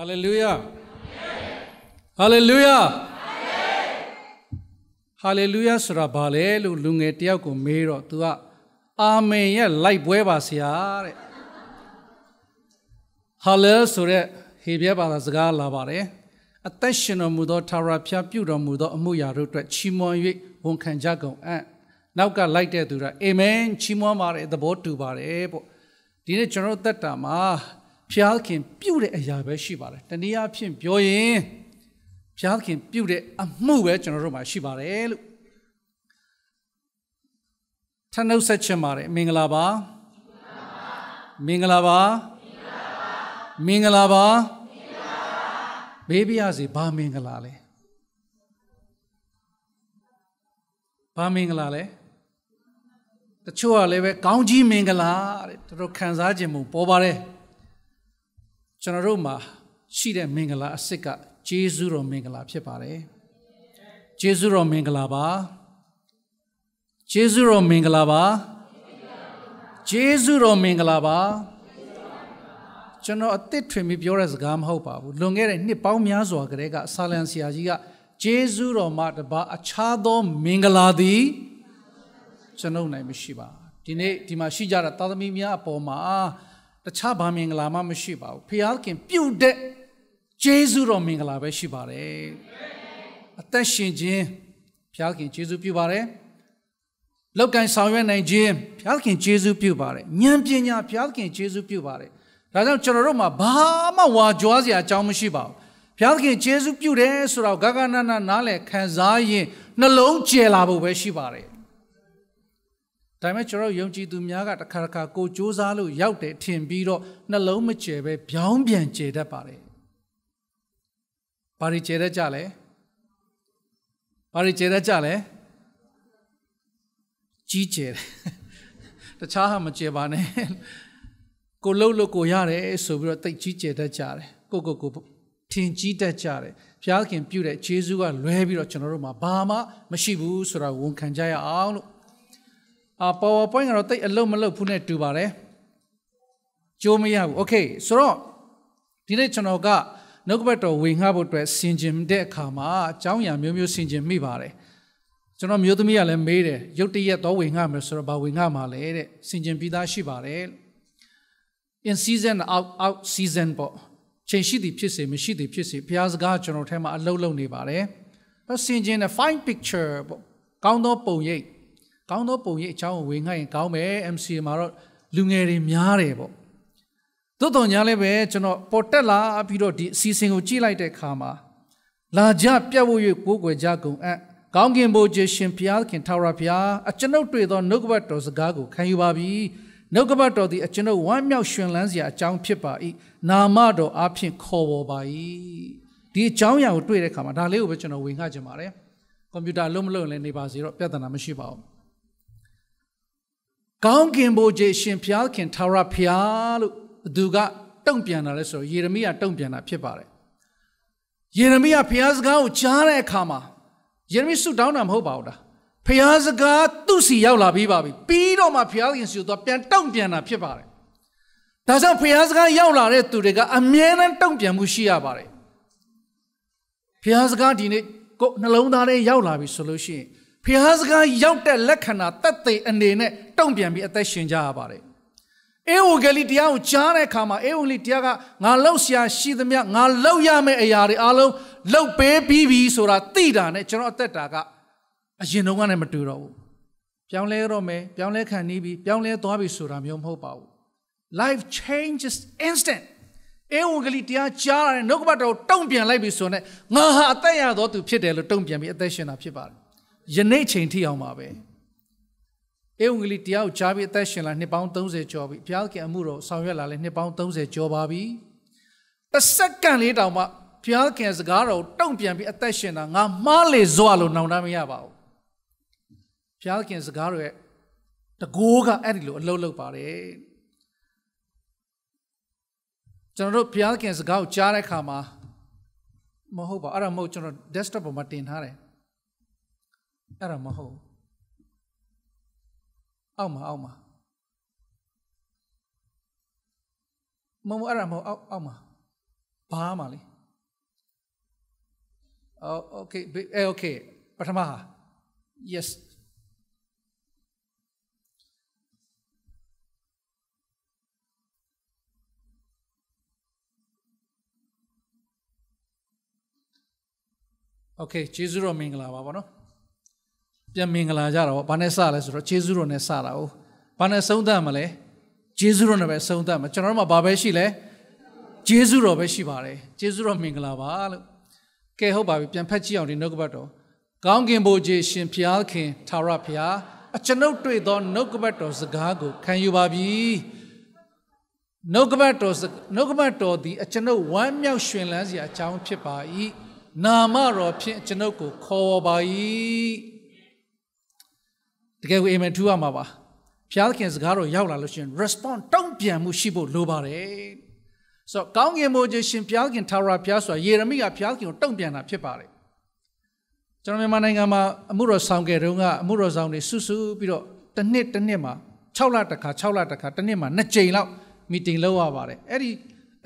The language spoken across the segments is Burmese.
ဟာလေလုယာဟာလေလုယာဟာလေလုယာဆိုတာဘာလဲလို့လူငယ်တယောက်ကိုမေးတော့ तू ကအာမင်ရဲ့လိုက်ပွဲပါဆရာတဲ့ဟာလေဆိုတဲ့ဟေဘရဲဘာသာစကားလာပါတယ်အသက်ရှင်တော်မူသောထာဝရဘုရားပြုတော်မူသောအမှုရာတို့အတွက်ချီးမွမ်း၍ဝန်ခံကြကုန်အံ့နောက်ကလိုက်တဲ့သူကအာမင်ချီးမွမ်းပါတယ်သဘောတူပါတယ်ပေါ့ဒီနေ့ကျွန်တော်သက်တာမှာ ဘုရားခင်ပြုတဲ့အရာပဲရှိပါတယ်တနည်းအားဖြင့်ပြောရင်ဘုရားခင်ပြုတဲ့အမှုပဲကျွန်တော်တို့မှာရှိပါတယ်လို့ထနှုတ်ဆက်ချင်ပါတယ်မင်္ဂလာပါမင်္ဂလာပါမင်္ဂလာပါဘေးပြရစီဘာမင်္ဂလာလဲဘာမင်္ဂလာလဲတချို့ကလည်းပဲကောင်းကြီးမင်္ဂလာတဲ့တို့ခံစားခြင်းမှုပေါ်ပါတယ် ကျွန်တော်တို့မှာရှိတဲ့မင်္ဂလာအစစ်ကဂျေဇုတော်မင်္ဂလာဖြစ်ပါတယ်ဂျေဇုတော်မင်္ဂလာပါဂျေဇုတော်မင်္ဂလာပါဂျေဇုတော်မင်္ဂလာပါကျွန်တော်အစ်စ်ထွင်ပြီးပြောတဲ့စကားမဟုတ်ပါဘူးလွန်ခဲ့တဲ့နှစ်ပေါင်းများစွာကတည်းကဆာလန်ဆရာကြီးကဂျေဇုတော်မှာတပါအခြားသောမင်္ဂလာသည်ကျွန်ုပ်နိုင်မရှိပါဒီနေ့ဒီမှာရှိကြတဲ့သာသမီများအပေါ်မှာ တခြားဘာမင်္ဂလာမှမရှိပါဘူးဖခင်ပြုတ်တဲ့ဂျေဇုတော်မင်္ဂလာပဲရှိပါတယ်အသက်ရှင်ခြင်းဖခင်ဂျေဇုပြုပါတယ်လောက်ကန်ဆောင်ရွက်နိုင်ခြင်းဘုရားခင်ယေရှုပြုပါတယ်ဉာဏ်ပညာဘုရားခင်ယေရှုပြုပါတယ်ဒါကြောင့်ကျွန်တော်တို့မှာဘာမှဝါကြွားစရာအကြောင်းမရှိပါဘူးဘုရားခင်ယေရှုပြုတယ်ဆိုတော့ဂဂနနနားလည်ခံစားရင်နှလုံးကျယ်လာဖို့ပဲရှိပါတယ် ဒါပေမဲ့ကျွန်တော်ယုံကြည်သူများကတစ်ခါတစ်ခါကိုစူးစမ်းလို့ရောက်တယ်ထင်ပြီးတော့နှလုံးမကျယ်ပဲဗျောင်းပြန်ကျယ်တတ်ပါတယ်ဘာတွေကျယ်တတ်ကြလဲဘာတွေကျယ်တတ်ကြလဲကြီးကျယ်တယ်တခြားဟာမကျယ်ပါနဲ့ကိုလှုပ်လို့ကိုရတယ်ဆိုပြီးတော့တိတ်ကြီးကျယ်တတ်ကြတယ်ကိုကိုကိုထင်ကြီးတတ်ကြတယ်ဘုရားခင်ပြုတဲ့ဂျေဇုကလွဲပြီးတော့ကျွန်တော်တို့မှာဘာမှမရှိဘူးဆိုတာဝန်ခံကြရအောင်လို့ အာ PowerPoint ကတော့တိတ်အလုံးမလုံးဖူးနဲ့တူပါတယ်ကြိုးမရဘူး Okay ဆိုတော့ဒီနေ့ကျွန်တော်ကနှုတ်ကပတ်တော်ဝင်ငှဖို့အတွက်ဆင်ခြင်တဲ့အခါမှာအကြောင်းအရာမျိုးမျိုးဆင်ခြင်မိပါတယ်ကျွန်တော်မျိုးသမီးကလည်းမေးတယ်ရုတ်တရက်တော့ဝင်ငှမယ်ဆိုတော့ဘာဝင်ငှမှာလဲတဲ့ဆင်ခြင်ပြီးသားရှိပါတယ် in season out out season ပေါ့ချိန်ရှိသည်ဖြစ်စေမရှိသည်ဖြစ်စေဘုရားစကားကျွန်တော်ထဲမှာအလုံးလုံးနေပါတယ်တော့ဆင်ခြင်တဲ့ fine picture ပေါ့ကောင်းသောပုံရိပ် ကောင်းသောပုံရိပ်အကြောင်းကိုဝင်ငှရင်ကောင်းမယ် MC မှာတော့လူငယ်တွေများတယ်ပေါ့သို့တော်ညာလည်းပဲကျွန်တော်ပေါ်တက်လာပြီးတော့ဒီအစီအစဉ်ကိုကြည့်လိုက်တဲ့အခါမှာလာကြပြတ်ဝ၍ကိုးကွယ်ကြကုန်အံ့ကောင်းကင်ဘုရားရှင်ဘုရားခင်ထာဝရဘုရားအကျွန်ုပ်တွေ့သောနှုတ်ကပတ်တော်စကားကိုခံယူပါပြီနှုတ်ကပတ်တော်သည်အကျွန်ုပ်ဝမ်းမြောက်ရှင်လန်းစရာအကြောင်းဖြစ်ပါ၏နာမတော်အဖျင်ခေါ်ပေါ်ပါ၏ဒီအကြောင်းအရာကိုတွေ့တဲ့အခါမှာဒါလေးကိုပဲကျွန်တော်ဝင်ခကြပါတယ်ကွန်ပျူတာလုံးမလုံးလည်းနေပါစေတော့ပြဿနာမရှိပါဘူး ကောင်းကင်ဘုရားရှင်ဘုရားခင်ထာဝရဘုရားလို့သူကတုံ့ပြန်တာလဲဆိုတော့ယေရမိယတုံ့ပြန်တာဖြစ်ပါတယ်ယေရမိယဘုရားစကားကိုကြားတဲ့အခါမှာယေရမိဆုတောင်းတာမဟုတ်ပါဘူးလားဖျားစကားသူ့စီရောက်လာပြီးပါပြီပြီးတော့မှဖျားခင်စီတော့ပြန်တုံ့ပြန်တာဖြစ်ပါတယ်ဒါကြောင့်ဖျားစကားရောက်လာတဲ့သူတွေကအမြဲတမ်းတုံ့ပြန်မှုရှိရပါတယ်ဖျားစကားဒီနေ့ကိုနှလုံးသားထဲရောက်လာပြီဆိုလို့ရှိရင် ဖျားစကားရောက်တဲ့လက္ခဏာတက်သိအနေနဲ့တုံ့ပြန်ပြီးအသက်ရှင်ကြရပါတယ်အေဝံဂေလိတရားကိုကြားတဲ့အခါမှာအေဝံဂေလိတရားကငါလှုပ်ရှားရှိသမျှငါလှုပ်ရမယ့်အရာတွေအားလုံးလှုပ်ပေးပြီးပြီဆိုတာသိတာနဲ့ကျွန်တော်အသက်တာကအရင်တုန်းကလည်းမတူတော့ဘူးပြောင်းလဲတော့မယ်ပြောင်းလဲခံနေပြီပြောင်းလဲသွားပြီဆိုတာမျိုးမဟုတ်ပါဘူး life changes instant အေဝံဂေလိတရားကြားရတဲ့နှုတ်ကပတ်တော်တုံ့ပြန်လိုက်ပြီဆိုတော့ငါဟာအသက်ရသောသူဖြစ်တယ်လို့တုံ့ပြန်ပြီးအသက်ရှင်တာဖြစ်ပါတယ် ယနေ့ချိန်ထိအောင်ပါပဲဧဝံဂေလိတရားကိုကြားပြီးအသက်ရှင်လာနှစ်ပေါင်း30ကျော်ပြီဘုရားခင်အမှုတော်ဆောင်ရွက်လာလဲနှစ်ပေါင်း30ကျော်ပါပြီတစ်စက္ကန့်လေးတောင်မှဘုရားခင်စကားတော်တုံ့ပြန်ပြီးအသက်ရှင်တာငါမှားလေစွာလို့နှောင်တမရပါဘူးဘုရားခင်စကားတော်ရဲ့တကိုးကအဲ့ဒီလိုအလုံးလုံးပါတယ်ကျွန်တော်တို့ဘုရားခင်စကားကိုကြားတဲ့အခါမှာမဟုတ်ပါအဲ့ဒါမဟုတ်ကျွန်တော် desktop ပေါ်မှာတင်ထားတယ် အဲ့ဒါမဟုတ်အောက်မှာအောက်မှာမမအဲ့ဒါမဟုတ်အောက်အောက်မှာ ဘာမှလေအော်โอเคအဲโอเคပထမဟာ yes โอเคဂျေဇုတော်မင်္ဂလာပါဗောနော် ပြန်မင်္ဂလာကြတော့ဘာနဲ့စလဲဆိုတော့ဂျေဇုတော်နဲ့စတာ哦ဘာနဲ့ဆုံးသတ်မလဲဂျေဇုတော်နဲ့ပဲဆုံးသတ်မှာကျွန်တော်တို့မှာဘာပဲရှိလဲဂျေဇုတော်ပဲရှိပါတယ်ဂျေဇုတော်မင်္ဂလာပါလို့ကဲဟုတ်ပါပြီပြန်ဖတ်ကြည့်အောင်ဒီနှုတ်ကပတ်တော်ကောင်းကင်ဘုရားရှင်ဖျားခင်ထာဝရဖျားအကျွန်ုပ်တွေ့သောနှုတ်ကပတ်တော်စကားကိုခံယူပါပြီနှုတ်ကပတ်တော်နှုတ်ကပတ်တော်သည်အကျွန်ုပ်ဝမ်းမြောက်ရွှင်လန်းစရာအကြောင်းဖြစ်ပါ၏နာမတော်ဖြင့်ကျွန်ုပ်ကိုခေါ်ပါ၏ တကယ်ကိုအာမင်ထူရမှာပါဖျားခင်စကားတော်ရောက်လာလို့ရှိရင် response တုံ့ပြန်မှုရှိဖို့လိုပါတယ်ဆိုတော့ကောင်းကင်ဘုရားရှင်ဖျားခင်ထာဝရဘုရားဆိုတာယေရမိကဖျားခင်ကိုတုံ့ပြန်တာဖြစ်ပါတယ်ကျွန်တော်မြန်မာနိုင်ငံမှာအမှုတော်ဆောင်ခဲ့တုန်းကအမှုတော်ဆောင်တွေစုစုပြီးတော့တစ်နှစ်တစ်နှစ်မှာ6လတစ်ခါ6လတစ်ခါတစ်နှစ်မှာ2ကြိမ်လောက်မီတင်လုပ်ရပါတယ်အဲ့ဒီ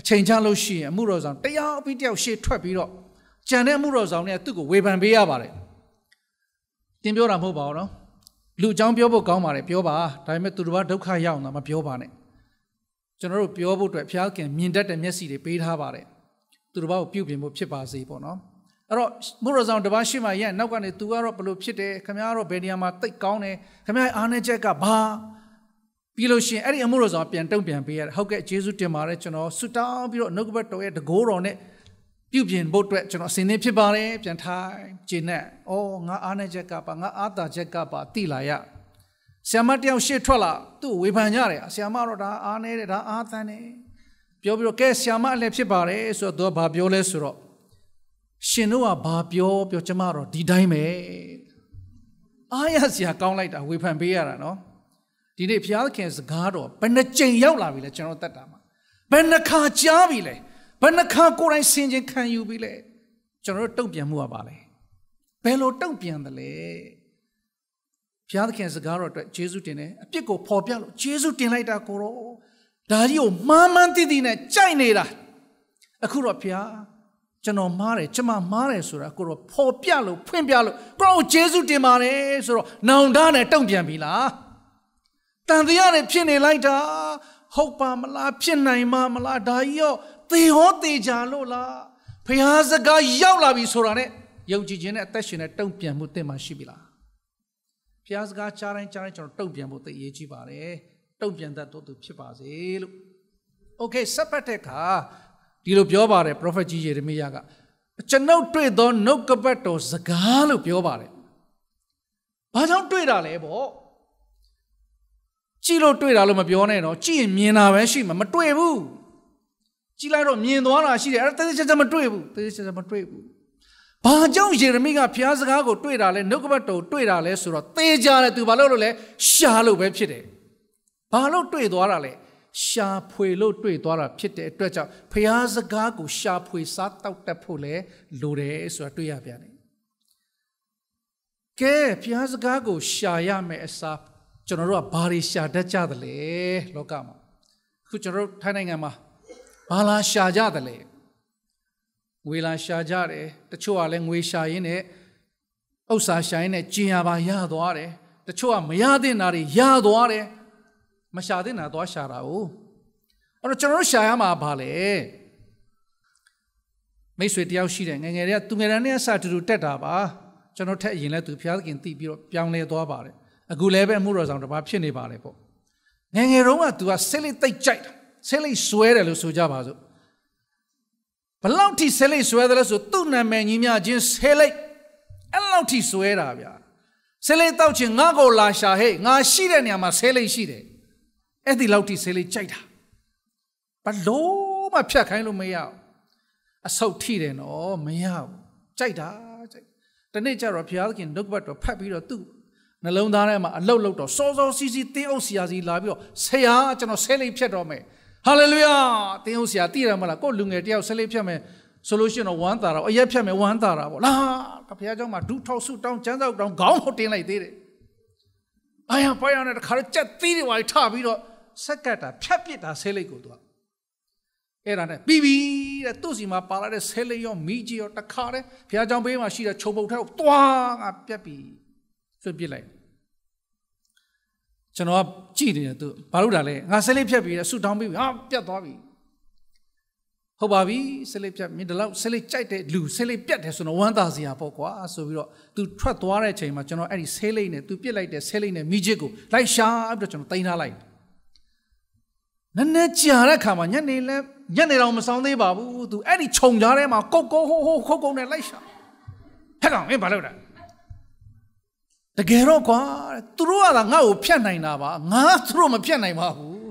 အချိန်ချလို့ရှိရင်အမှုတော်ဆောင်တယောက်ပြီးတယောက်ရှေ့ထွက်ပြီးတော့ကြံတဲ့မှုတော်ဆောင်တွေကသူ့ကိုဝေဖန်ပေးရပါတယ်တင်ပြောတာမဟုတ်ပါဘူးနော် လူအကြောင်းပြောဖို့ကောင်းပါတယ်ပြောပါဒါပေမဲ့သူတို့ဘာဒုက္ခရောက်တာမပြောပါနဲ့ကျွန်တော်တို့ပြောဖို့အတွက်ဘုရားခင်မြင်တတ်တဲ့မျက်စိတွေပေးထားပါတယ်သူတို့ဘာကိုပြုပြင်ဖို့ဖြစ်ပါစေပေါ့နော်အဲ့တော့မှုတော်ဆောင်တပါးရှိမှရဲ့နောက်ကနေသူကတော့ဘလို့ဖြစ်တယ်ခမရတော့ဘယ်နေရာမှာတိတ်ကောင်းတယ်ခမရအားနေချက်ကဘာပြီးလို့ရှိရင်အဲ့ဒီအမှုတော်ဆောင်ပြန်တုံ့ပြန်ပေးရတယ်ဟုတ်ကဲ့ယေရှုတင်ပါတယ်ကျွန်တော်ဆုတောင်းပြီးတော့နှုတ်ကပတ်တော်ရဲ့တကိုးတော်နဲ့ ပြုပြင်ဖို့အတွက်ကျွန်တော်အစဉ်သင်းဖြစ်ပါတယ်ပြန်ထိုင်ဂျင်းနဲ့ဩငါအားနေချက်ကပါငါအားတာချက်ကပါတိလာရဆ iam မတယောက်ရှေ့ထွက်လာသူ့ဝေဖန်ကြတယ်ဆ iam မတော့ဒါအားနေတယ်ဒါအားသန်တယ်ပြောပြီးတော့ကဲဆ iam မအလည်းဖြစ်ပါတယ်ဆိုတော့သူကဘာပြောလဲဆိုတော့ရှင်တို့ကဘာပြောပြောကျမတော့ဒီတိုင်းပဲအားရစရာကောင်းလိုက်တာဝေဖန်ပေးရတာနော်ဒီနေ့ဘုရားခင်စကားတော်ဘယ်နှကြိမ်ရောက်လာပြီလဲကျွန်တော်တတ်တာမှာဘယ်နှခါကြားပြီလဲ ဘယ်နှခါကိုယ်တိုင်ဆင်ခြင်ခံယူပြီးလဲကျွန်တော်တို့တုံ့ပြန်မှုကပါလဲဘယ်လိုတုံ့ပြန်တယ်လဲဘုရားသခင်စကားတော်အတွက်ယေရှုတင်တယ်အပြစ်ကိုဖော်ပြလို့ယေရှုတင်လိုက်တာကိုတော့ဒါကြီးကိုမှားမှန်းသိသိနဲ့ကြိုက်နေတာအခုတော့ဘုရားကျွန်တော်မားတယ်ကျွန်မမားတယ်ဆိုတာကိုတော့ဖော်ပြလို့ဖွင့်ပြလို့ကိုတော့ယေရှုတင်ပါတယ်ဆိုတော့နောင်တနဲ့တုံ့ပြန်ပြီလားတန်တရားနဲ့ဖြစ်နေလိုက်တာဟုတ်ပါမလားဖြစ်နိုင်မမလားဒါကြီးရော သေဟောသေချာလို့လားဖះစကားရောက်လာပြီဆိုတာနဲ့ယုံကြည်ခြင်းနဲ့အသက်ရှင်တဲ့တုံ့ပြန်မှုတင်မှရှိပြီလားဖះစကားကြားတိုင်းကြားတိုင်းကျွန်တော်တုံ့ပြန်ဖို့သိအရေးကြီးပါတယ်တုံ့ပြန်တတ်တော့သူဖြစ်ပါစေလို့โอเคဆက်ပတ်တဲ့အခါဒီလိုပြောပါတယ် prophet ကြီးယေရမိယကကျွန်ုပ်တွေ့သောနှုတ်ကပတ်တော်စကားလို့ပြောပါတယ်ဘာကြောင့်တွေ့တာလဲပေါ့ကြည့်လို့တွေ့တာလို့မပြောနဲ့တော့ကြည့်ရင်မြင်တာပဲရှိမှာမတွေ့ဘူး ကြည့်လိုက်တော့မြင်သွားတာရှိတယ်အဲ့ဒါသေချာချာမတွေ့ဘူးသေချာချာမတွေ့ဘူးဘာကြောင့်ယေရမိကဖျားစကားကိုတွေ့တာလဲနှုတ်ကပတ်တော်တွေ့တာလဲဆိုတော့သေချာတယ်သူဘာလို့လို့လဲရှာလို့ပဲဖြစ်တယ်ဘာလို့တွေ့သွားတာလဲရှာဖွေလို့တွေ့သွားတာဖြစ်တဲ့အတွက်ကြောင့်ဖျားစကားကိုရှာဖွေစားတောက်တတ်ဖို့လဲလိုတယ်ဆိုတာတွေ့ရပြန်တယ်ကဲဖျားစကားကိုရှာရမယ်အစားကျွန်တော်တို့ကဘာတွေရှာတတ်ကြသလဲလောကမှာအခုကျွန်တော်တို့ထိုင်းနိုင်ငံမှာ ဘာလာရှာကြတယ်လဲငွေလာရှာကြတယ်တချို့ကလည်းငွေရှာရင်းနဲ့ဥစ္စာရှာရင်းနဲ့ကျင်ရပါရသွားတယ်တချို့ကမရတဲ့နာတွေရသွားတယ်မရှာတဲ့နာသွားရှာတာ哦အဲ့တော့ကျွန်တော်တို့ရှာရမှာဘာလဲမိတ်ဆွေတယောက်ရှိတယ်ငငယ်တွေကသူငယ်တန်းနဲ့အစတူတူတက်တာပါကျွန်တော်ထက်အရင်လဲသူဖျားသခင်သိပြီးတော့ပြောင်းလဲသွားပါတယ်အခုလည်းပဲမှုတော်ဆောင်တစ်ပါးဖြစ်နေပါလေပေါ့ငငယ်တုန်းက तू ကဆဲလိတ်တိတ်ကြိုက်တာ ဆဲလိတ်ဆွဲတယ်လို့ဆိုကြပါစို့ဘလောက်ထိဆဲလိတ်ဆွဲတယ်လဲဆိုသူ့နာမည်ကြီးများချင်းဆဲလိတ်အဲ့လောက်ထိဆွဲတာဗျာဆဲလိတ်တောက်ချင်းငါ့ကိုလာရှာဟဲ့ငါရှိတဲ့နေရာမှာဆဲလိတ်ရှိတယ်အဲ့ဒီလောက်ထိဆဲလိတ်ကြိုက်တာဘလို့မှဖြတ်ခိုင်းလို့မရဘူးအဆုတ်ထိတယ်နော်မရဘူးကြိုက်တာကြိုက်တနေ့ကျတော့ဘုရားသခင်ဒုက္ခဘတ်တော့ဖတ်ပြီးတော့သူ့နှလုံးသားထဲမှာအလုတ်လုတ်တော့စောစောစီးစီးတင်းအုပ်ဆရာစီလာပြီးတော့ဆရာကျွန်တော်ဆဲလိပ်ဖြတ်တော့မယ် ဟာလေလုယာတင်းအုပ်ဆရာသိရမလားကိုလူငယ်တယောက်ဆဲလိပ်ဖြတ်မယ်ဆိုလို့ရှိရင်တော့ဝမ်းသာတာအရက်ဖြတ်မယ်ဝမ်းသာတာပေါ့လားဘုရားကျောင်းမှာဒုထောက်ဆုတောင်းကျမ်းစာတောင်းခေါင်းကိုတင်းလိုက်သေးတယ်အာရပိုင်ရတဲ့ခါကြက်သီးတွေဝိုင်းထပြီးတော့ဆက်ကတ်တာဖြတ်ပစ်တာဆဲလိပ်ကိုသူကအဲ့ဒါနဲ့ပြီးပြီတဲ့သူ့စီမှာပါလာတဲ့ဆဲလေးရောမိကြီးရောတခါတဲ့ဘုရားကျောင်းဘေးမှာရှိတဲ့ခြုံပုတ်ထဲကိုတွားငါပြက်ပြီဆွပြစ်လိုက် ကျွန်တော်ကကြည့်နေတယ်သူဘာလို့ဒါလဲငါဆဲလေးဖြတ်ပြီးဆူတောင်းပြီးဟာပြက်သွားပြီဟုတ်ပါပြီဆဲလေးပြက်မြင်ဒီလောက်ဆဲလေးကြိုက်တဲ့လူဆဲလေးပြက်တယ်ဆိုတော့ဝမ်းသာစရာပေါ့ကွာဆိုပြီးတော့သူထွက်သွားတဲ့အချိန်မှာကျွန်တော်အဲ့ဒီဆဲလေးနဲ့သူပြစ်လိုက်တဲ့ဆဲလေးနဲ့မိချစ်ကိုလိုက်ရှာပြီးတော့ကျွန်တော်တင်ထားလိုက်နည်းနည်းကြာတဲ့ခါမှာညနေလဲညနေတော့မဆောင်သေးပါဘူးသူအဲ့ဒီခြုံကြားထဲမှာကုတ်ကုတ်ဟိုးဟိုးခုတ်ခုတ်နဲ့လိုက်ရှာဟဲ့ကောင်မင်းဘာလုပ်တာ တကယ်တော့ကွာသူတို့ကငါ့ကိုဖြတ်နိုင်တာပါငါသူတို့မဖြတ်နိုင်ပါဘူး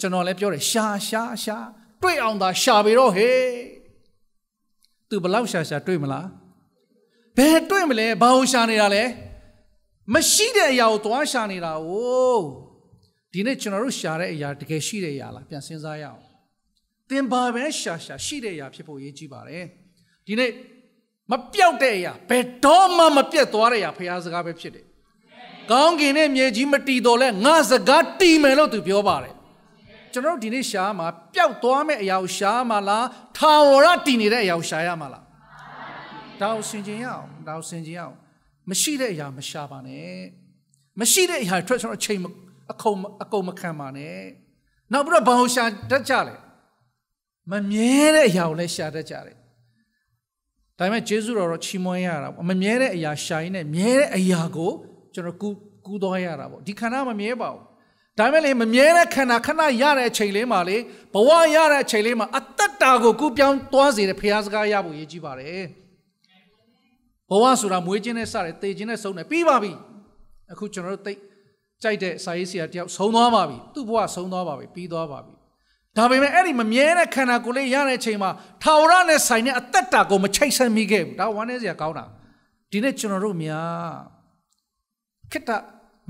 ကျွန်တော်လည်းပြောတယ်ရှာရှာရှာတွေ့အောင်သာရှာပြီတော့ဟေးသူဘလောက်ရှာရှာတွေ့မလားဘယ်တွေ့မလဲဘာလို့ရှာနေတာလဲမရှိတဲ့အရာကိုသွားရှာနေတာ ਉਹ ဒီနေ့ကျွန်တော်တို့ရှာတဲ့အရာတကယ်ရှိတဲ့အရာလားပြန်စဉ်းစားရအောင်သင်ဘာပဲရှာရှာရှိတဲ့အရာဖြစ်ဖို့အရေးကြီးပါတယ်ဒီနေ့ မပြောက်တဲ့အရာဘယ်တော့မှမပြတ်သွားတဲ့အရာဖရားစကားပဲဖြစ်တယ်ကောင်းကင်နဲ့မြေကြီးမတီတော်လဲငါစကားတီမယ်လို့သူပြောပါတယ်ကျွန်တော်တို့ဒီနေ့ရှာမှာပျောက်သွားမယ့်အရာကိုရှာမှာလားထာဝရတည်နေတဲ့အရာကိုရှာရမှာလားဒါကိုဆင်ခြင်ရအောင်ဒါကိုဆင်ခြင်ရအောင်မရှိတဲ့အရာမရှာပါနဲ့မရှိတဲ့အရာထွက်ကျွန်တော်အချိန်အကုန်အကုန်မခံပါနဲ့နောက်ပြီးတော့ဘာလို့ရှာတတ်ကြလဲမမြဲတဲ့အရာကိုလည်းရှာတတ်ကြတယ် ဒါပေမဲ့ဂျေဇုတော်တော့ချီးမွမ်းရတာပေါ့မမြဲတဲ့အရာရှာရင်းနဲ့မြဲတဲ့အရာကိုကျွန်တော်ကူးကူးသွားရတာပေါ့ဒီခန္ဓာမမြဲပါဘူးဒါပေမဲ့လေမမြဲတဲ့ခန္ဓာခဏရတဲ့အချိန်လေးမှာလေဘဝရတဲ့အချိန်လေးမှာအတ္တတာကိုကူးပြောင်းသွားစေတဲ့ဖရားစကားရဖို့ရည်ကြီးပါတယ်ဘဝဆိုတာမွေးခြင်းနဲ့စတယ်တေခြင်းနဲ့ဆုံးတယ်ပြီးပါပြီအခုကျွန်တော်တို့သိကြိုက်တဲ့စာရေးဆရာတယောက်ဆုံးသွားပါပြီသူ့ဘဝဆုံးသွားပါပြီပြီးသွားပါပြီ ဒါပေမဲ့အဲ့ဒီမမြဲတဲ့ခန္ဓာကိုယ်လေးရတဲ့အချိန်မှာထာဝရနဲ့ဆိုင်တဲ့အတ္တတာကိုမချိတ်ဆက်မိခဲ့ဘူးဒါဝမ်းနေစရာကောင်းတာဒီနေ့ကျွန်တော်တို့များခိတ္တ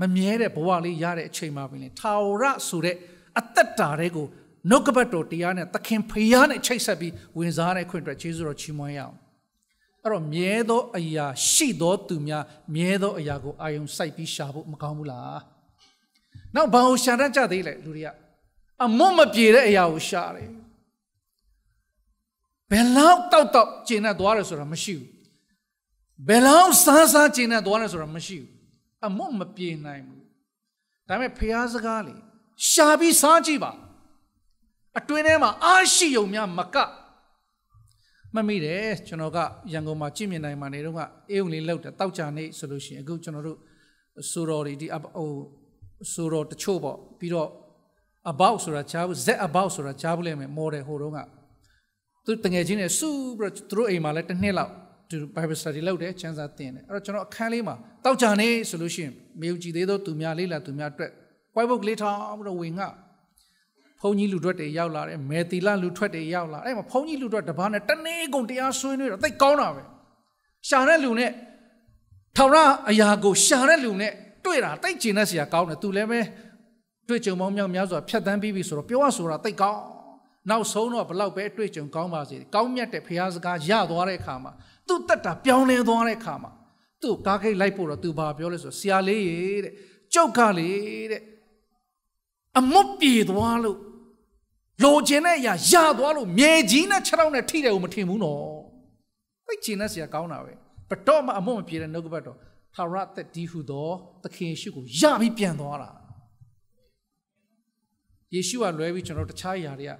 မမြဲတဲ့ဘဝလေးရတဲ့အချိန်မှာပြင်ထာဝရဆိုတဲ့အတ္တတာတွေကိုနှုတ်ကပတ်တော်တရားနဲ့သခင်ဖျားနဲ့ချိတ်ဆက်ပြီးဝင်စားတဲ့ခွင့်အတွက်ယေရှုတော်ချီးမွမ်းရအောင်အဲ့တော့မြဲသောအရာရှိသောသူများမြဲသောအရာကိုအာယုံစိုက်ပြီးရှာဖို့မကောင်းဘူးလားနောက်ဘာကိုရှာတတ်ကြသေးလဲလူတွေက အမွတ်မပြေတဲ့အရာကိုရှာတယ်ဘယ်လောက်တောက်တောက်ကျင်နေသွားတယ်ဆိုတာမရှိဘူးဘယ်လောက်စားစားကျင်နေသွားတယ်ဆိုတာမရှိဘူးအမွတ်မပြေနိုင်ဘူးဒါပေမဲ့ဖျားစကားလေရှာပြီးစားကြည့်ပါအတွင်းထဲမှာအားရှိုံများမကမမိတယ်ကျွန်တော်ကရန်ကုန်မှာကြည့်မြင်နိုင်မှာနေတော့ကအေးုံလေးလောက်တယ်တောက်ကြနေဆိုလို့ရှိရင်အခုကျွန်တော်တို့ဆိုတော်ဒီဟိုဆိုတော်တချို့ပေါ့ပြီးတော့ about ဆိုတာကြားဘူး z about ဆိုတာကြားဘူးလိမ့်မယ် model ဟိုတုန်းကသူတငယ်ချင်းနဲ့စူးပြီးတော့သူတို့အိမ်မှာလည်းတစ်နှစ်လောက်သူ Bible study လုပ်တယ်ချမ်းသာသင်တယ်အဲ့တော့ကျွန်တော်အခန်းလေးမှာတောက်ကြနေဆိုလို့ရှိရင်မယုံကြည်သေးသောသူများလေးလာသူများအတွက် white book လေးထောင်းပြီးတော့ဝင်ငါဘုန်းကြီးလူထွက်တွေရောက်လာတယ်မေတီလာလူထွက်တွေရောက်လာအဲ့မှာဘုန်းကြီးလူထွက်တပားနဲ့တနေ့ကုန်တရားဆွေးနွေးတော့သိကောင်းတာပဲရှာတဲ့လူနဲ့ထောင်ရအရာကိုရှာတဲ့လူနဲ့တွေ့တာတိတ်ကျင်တဲ့ဆရာကောင်းတယ်သူလည်းပဲ တွေ့ကြုံပေါင်းမြောက်များစွာဖြတ်တန်းပြီးပြီဆိုတော့ပြောရဆိုတာတိတ်ကောင်းနောက်ဆုံးတော့ဘလောက်ပဲတွေ့ကြုံကောင်းပါစေကောင်းမြတ်တဲ့ဖရားစကားရသွားတဲ့အခါမှာသူ့တက်တာပြောင်းလဲသွားတဲ့အခါမှာသူ့ကားခိတ်လိုက်ဖို့တော့သူဘာပြောလဲဆိုဆရာလေးရေတဲ့ကျုပ်ကလေတဲ့အမွတ်ပြေသွားလို့လိုချင်တဲ့အရာရသွားလို့မြေကြီးနဲ့ခြေထောက်နဲ့ထိတယ်ကိုမထင်ဘူးနော်သိချင်တဲ့ဆရာကောင်းတာပဲဘတော့မှအမွတ်မပြေတဲ့နှုတ်ကပတ်တော်ထာဝရသက်ဒီဟုသောသခင်ယေရှုကိုရပြီးပြန်သွားတာ ယေရှုကလွဲပြီးကျွန်တော်တခြားຢာတွေက